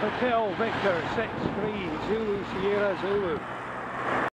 Hotel Victor 6-3 Zulu Sierra Zulu.